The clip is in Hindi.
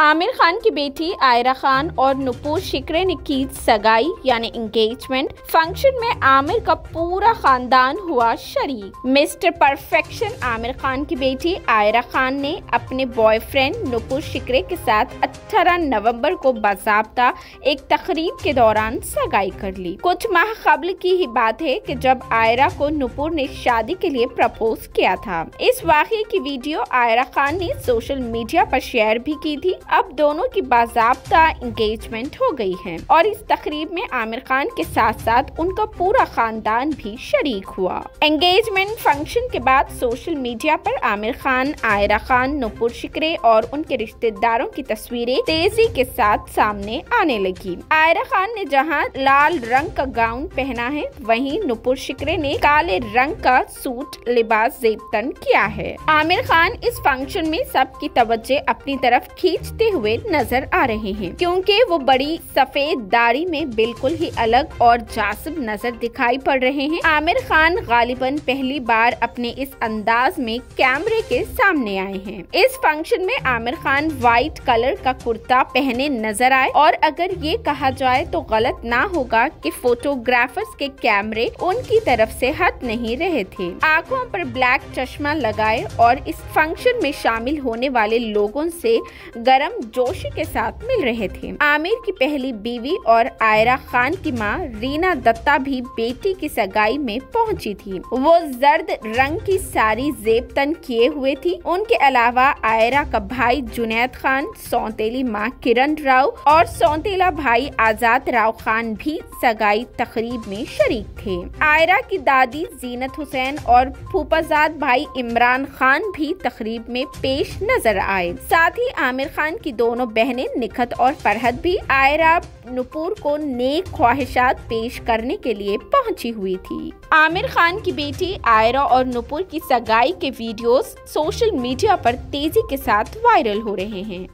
आमिर खान की बेटी आयरा खान और नुपुर शिकरे ने की सगाई, यानी इंगेजमेंट फ़ंक्शन में आमिर का पूरा खानदान हुआ शरीक। मिस्टर परफेक्शन आमिर खान की बेटी आयरा खान ने अपने बॉयफ्रेंड नुपुर शिकरे के साथ 18 नवंबर को बाजाबता एक तकरीब के दौरान सगाई कर ली। कुछ माह कबल की ही बात है कि जब आयरा को नुपुर ने शादी के लिए प्रपोज किया था। इस वाक़े की वीडियो आयरा खान ने सोशल मीडिया पर शेयर भी की थी अब दोनों की बाजाबता इंगेजमेंट हो गई है और इस तकरीब में आमिर खान के साथ साथ उनका पूरा खानदान भी शरीक हुआ। एंगेजमेंट फ़ंक्शन के बाद सोशल मीडिया पर आमिर खान, आयरा खान, नुपुर शिकरे और उनके रिश्तेदारों की तस्वीरें तेज़ी के साथ सामने आने लगी। आयरा खान ने जहाँ लाल रंग का गाउन पहना है, वहीं नुपुर शिकरे ने काले रंग का सूट लिबास जेबतन किया है। आमिर खान इस फ़ंक्शन में सबकी तवज्जो अपनी तरफ़ खींच खींचते हुए नज़र आ रहे हैं, क्योंकि वो बड़ी सफ़ेद दाढ़ी में बिल्कुल ही अलग और जासिब नज़र दिखाई पड़ रहे हैं। आमिर खान गालिबन पहली बार अपने इस अंदाज में कैमरे के सामने आए हैं। इस फ़ंक्शन में आमिर खान व्हाइट कलर का कुर्ता पहने नज़र आए, और अगर ये कहा जाए तो गलत ना होगा कि फोटोग्राफर्स के कैमरे उनकी तरफ़ से हट नहीं रहे थे। आँखों पर ब्लैक चश्मा लगाए और इस फ़ंक्शन में शामिल होने वाले लोगों से गरम गर्म जोश के साथ मिल रहे थे। आमिर की पहली बीवी और आयरा खान की माँ रीना दत्ता भी बेटी की सगाई में पहुँची थी। वो जर्द रंग की सारी जेब तन किए हुए थी। उनके अलावा आयरा का भाई जुनैद खान, सौतेली माँ किरण राव और सौतेला भाई आज़ाद राव खान भी सगाई तकरीब में शरीक थे। आयरा की दादी जीनत हुसैन और फूफाजाद भाई इमरान खान भी तकरीब में पेश नज़र आए। साथ ही आमिर खान की दोनों बहनें निखत और फरहत भी आयरा नुपुर को नेक ख्वाहिशात पेश करने के लिए पहुँची हुई थी। आमिर खान की बेटी आयरा और नुपुर की सगाई के वीडियोस सोशल मीडिया पर तेज़ी के साथ वायरल हो रहे हैं।